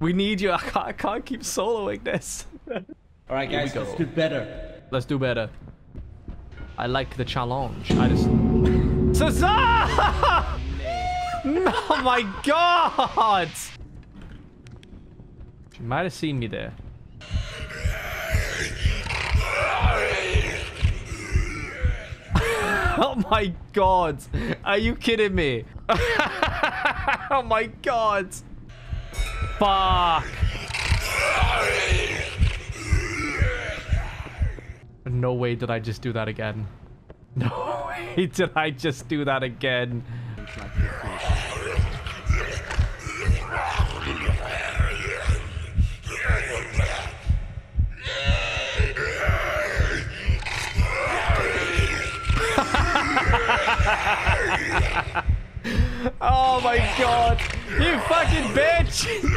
We need you. I can't, I can't keep soloing this. All right, guys, let's do better. Let's do better. I like the challenge. I just. Cesar! oh my god! She might have seen me there. oh my god! Are you kidding me? oh my god! Fuck! No way did I just do that again. No way did I just do that again. oh my god. You fucking bitch.